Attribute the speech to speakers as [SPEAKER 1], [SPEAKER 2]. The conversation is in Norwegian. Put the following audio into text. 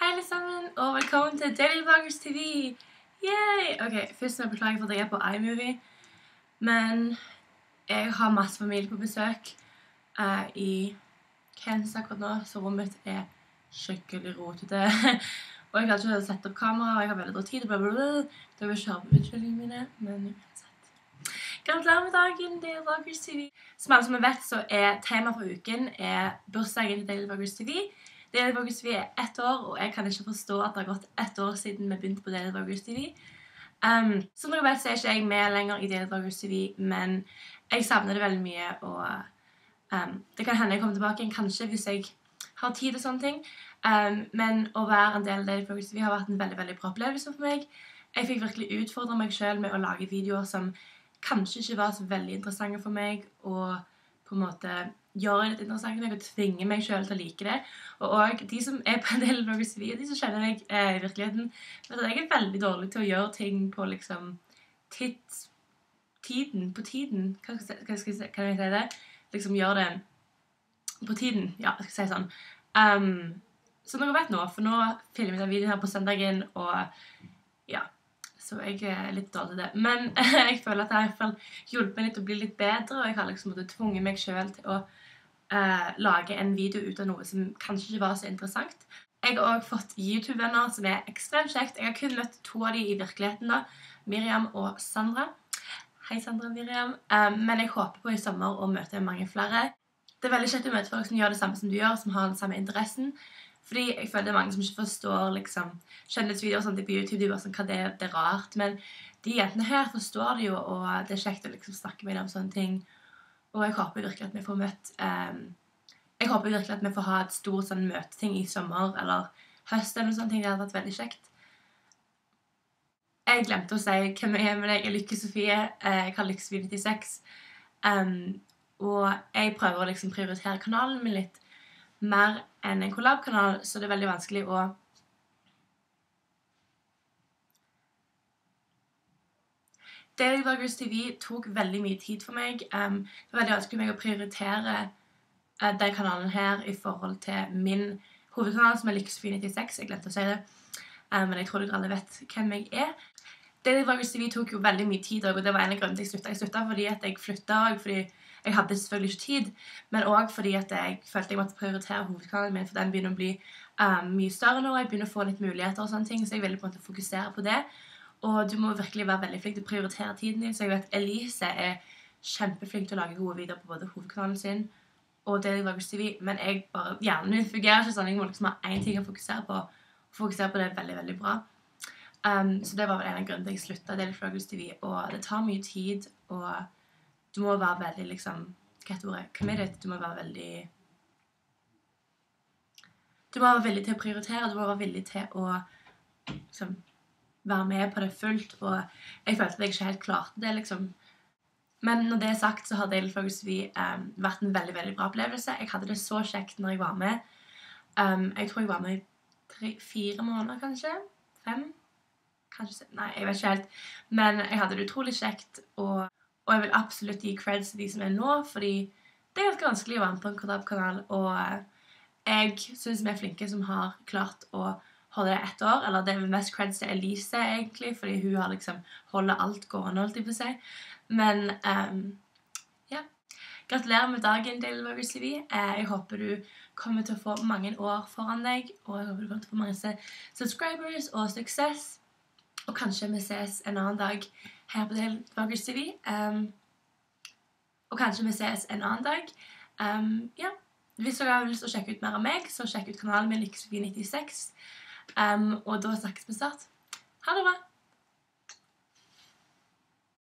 [SPEAKER 1] Hei, alle sammen, og velkommen til Daily Vloggers TV. Yay! Ok, Først må jeg beklage for at jeg er på iMovie, men jeg har masse familie på besøk eh, i Kansas akkurat nå, så rommet mitt er skikkelig rotete. og jeg klarer ikke sette opp kamera, og jeg har veldig dårlig tid. Bla, bla. Da vil høre på unnskyldningene mine, men uansett. Gratulerer med dagen, Daily Vloggers TV. Som alle som vet, så er tema for uken er bursdagen til Daily Vloggers TV. Daily Vloggers TV er ett år, og jeg kan ikke forstå at det har gått ett år siden vi begynte på Daily Vloggers TV. Um, som dere vet, så er ikke jeg med lenger i Daily Vloggers TV, men jeg savner det veldig mye, og um, det kan hende jeg kommer tilbake igjen, kanskje, hvis jeg har tid og sånne ting. Um, men å være en del av Daily Vloggers TV har vært en veldig, veldig bra opplevelse for meg. Jeg fikk virkelig utfordre meg selv med å lage videoer som kanskje ikke var så veldig interessante for meg, og på en måte gjøre det litt interessant meg og tvinge meg selv til å like det. Og også de som er på en del TV, de som kjenner meg eh, i virkeligheten, vet at jeg er veldig dårlig til å gjøre ting på liksom tids... Tiden. På tiden. Hva skal, hva skal? Kan jeg si det? Liksom gjøre det på tiden. Ja, jeg skal si sånn. Um, så dere vet nå, for nå filmer jeg denne videoen her på søndagen, og ja så jeg er litt dårlig til det. Men jeg føler at det har hjulpet meg litt å bli litt bedre, og jeg har liksom tvunget meg selv til å uh, lage en video ut av noe som kanskje ikke var så interessant. Jeg har også fått YouTube-venner som er ekstremt kjekt. Jeg har kun møtt to av de i virkeligheten, da. Miriam og Sandra. Hei, Sandra og Miriam. Um, men jeg håper på i sommer å møte mange flere. Det er veldig kjekt å møte folk som gjør det samme som du gjør, som har den samme interessen. Fordi jeg føler det er mange som ikke forstår liksom, skjønnhetsvideoer sånn, på YouTube. De bare sånn, hva det, det er rart. Men de jentene her forstår det jo, og det er kjekt å liksom, snakke med dem om sånne ting. Og jeg håper virkelig at vi får møtt um, Jeg håper virkelig at vi får ha et stort sånn, møteting i sommer eller høst. eller noe sånt. Det hadde vært veldig kjekt. Jeg glemte å si hvem jeg er med deg. Jeg er Lykke Sofie. Eh, jeg har lykkesvideo 96. Um, og jeg prøver å liksom prioritere kanalen min litt mer enn en collab-kanal, så det er veldig vanskelig å Daily Vloggers TV tok veldig mye tid for meg. Um, det var veldig vanskelig for meg å prioritere uh, den kanalen her i forhold til min hovedkanal, som er Lykkesofie96. Jeg glemte å si det, um, men jeg tror dere alle vet hvem jeg er. Daily Vloggers vi tok jo veldig mye tid, og det var en av grunnene til jeg slutta. Jeg slutta fordi at jeg flytta, og fordi jeg hadde selvfølgelig ikke tid, men òg fordi at jeg følte jeg måtte prioritere hovedkanalen min, for den begynner å bli um, mye større nå. Jeg begynner å få litt muligheter, og sånne ting, så jeg ville på en måte fokusere på det. Og du må virkelig være veldig flink til å prioritere tiden din. Så jeg vet Elise er kjempeflink til å lage gode videoer på både hovedkanalen sin og Daily Vloggers TV, men jeg bare, hjernen min fungerer ikke sånn. Jeg må liksom ha én ting å fokusere på, og fokusere på det veldig, veldig bra. Um, så det var en av grunnene til jeg slutta Vloggers TV, og det tar mye tid. og du må være veldig liksom Hva heter ordet? Committed. Du må være veldig Du må være villig til å prioritere. Du må være villig til å liksom, være med på det fullt. Og jeg følte at jeg ikke helt klarte det, liksom. Men når det er sagt, så har Daily TV um, vært en veldig veldig bra opplevelse. Jeg hadde det så kjekt når jeg var med. Um, jeg tror jeg var med i tre, fire måneder, kanskje. Fem? Kanskje Nei, jeg vet ikke helt. Men jeg hadde det utrolig kjekt. og og jeg vil absolutt gi creds til de som er nå, fordi det er ganske vanskelig å være med på en collab-kanal. Og eh, jeg syns vi er flinke som har klart å holde det ett år. Eller det er mest creds til Elise, egentlig, fordi hun har liksom holder alt gående, holdt på si. Men um, ja. Gratulerer med dagen, Daily Vloggers TV. Eh, jeg håper du kommer til å få mange år foran deg, og jeg håper du kommer til å få mange subscribers og suksess. Og kanskje vi ses en annen dag her på Deltakers TV. Um, og kanskje vi ses en annen dag. Um, ja. Hvis dere har lyst til å sjekke ut mer av meg, så sjekk ut kanalen min Lykkesofie96. Um, og da snakkes vi snart. Ha det bra!